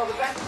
Well, the best